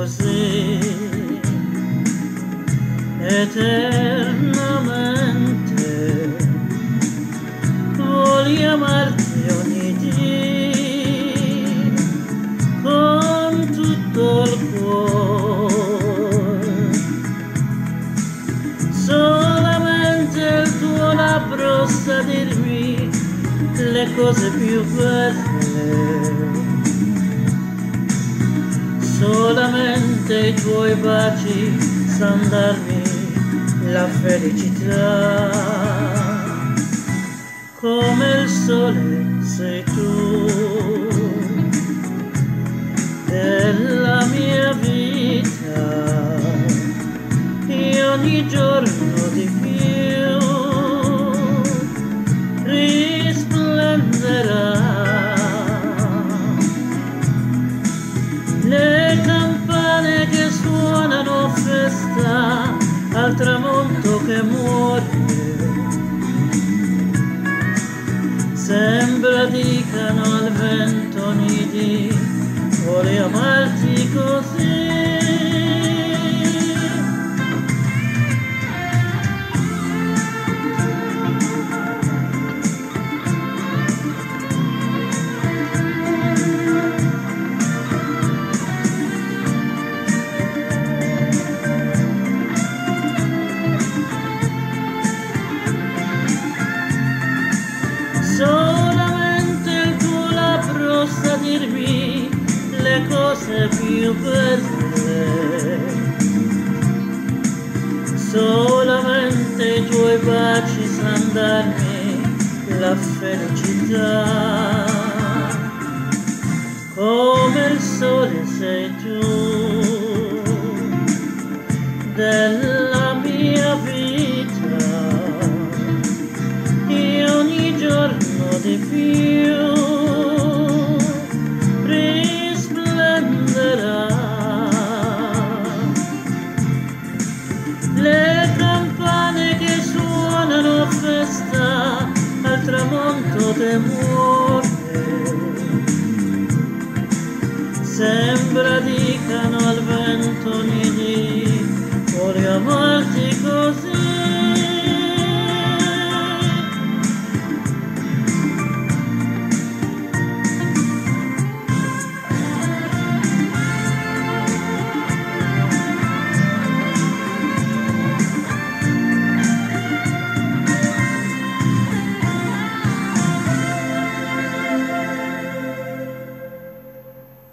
così. Eternamente voglio amarti ogni dì con tutto il cuore. Solamente il tuo labbro sa dirmi le cose più belle. Solamente i tuoi baci san darmi la felicità. Come il sole sei suonano festa al tramonto che muore. Sembra dicano al vento Solamente il tuo labbro sa dirmi le cose più belle. Solamente i tuoi baci san darmi la felicità. Come il sole sei tu della tramonto te muore sembra dicano al vento niente